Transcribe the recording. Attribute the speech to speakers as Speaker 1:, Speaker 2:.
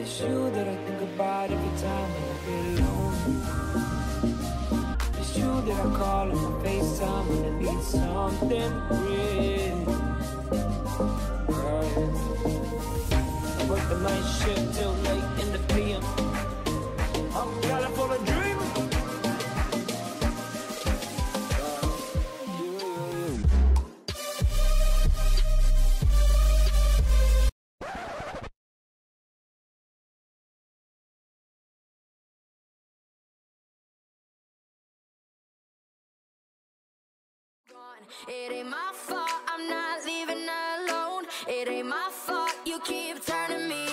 Speaker 1: it's you that I think about every time when I feel alone. It's you that I call on my FaceTime when I need something real. Girl, I work the night shift
Speaker 2: too. It ain't my fault, I'm not leaving alone. It ain't my fault, you keep turning me